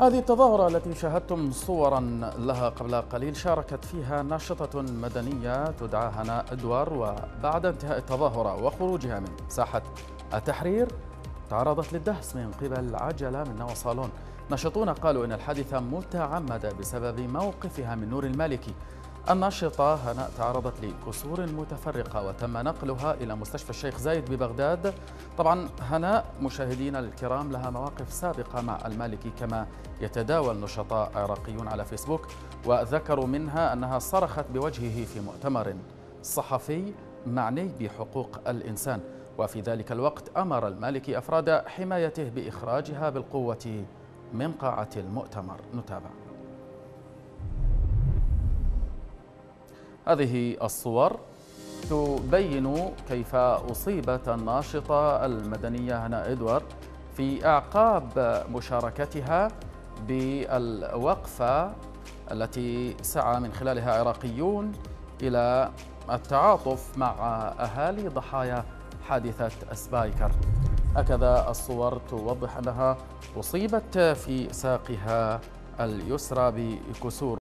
هذه التظاهرة التي شاهدتم صورا لها قبل قليل شاركت فيها ناشطة مدنية تدعى هناء أدوار وبعد انتهاء التظاهرة وخروجها من ساحة التحرير تعرضت للدهس من قبل عجلة من نوى صالون. ناشطون قالوا إن الحادثة متعمدة بسبب موقفها من نور المالكي. الناشطة هناء تعرضت لكسور متفرقة وتم نقلها إلى مستشفى الشيخ زايد ببغداد. طبعا هناء مشاهدينا الكرام لها مواقف سابقة مع المالكي كما يتداول نشطاء عراقيون على فيسبوك وذكروا منها أنها صرخت بوجهه في مؤتمر صحفي معني بحقوق الإنسان. وفي ذلك الوقت أمر المالكي أفراد حمايته بإخراجها بالقوة من قاعة المؤتمر. نتابع. هذه الصور تبين كيف أصيبت الناشطة المدنية هنا إدوارد في أعقاب مشاركتها بالوقفة التي سعى من خلالها عراقيون إلى التعاطف مع أهالي ضحايا حادثة سبايكر. هكذا الصور توضح أنها أصيبت في ساقها اليسرى بكسور.